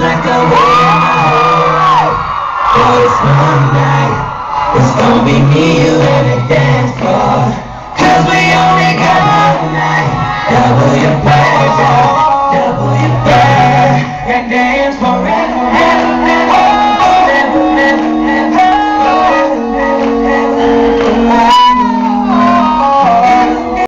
Like a way for this one night. It's gonna be me, you, and the dance floor. Cause we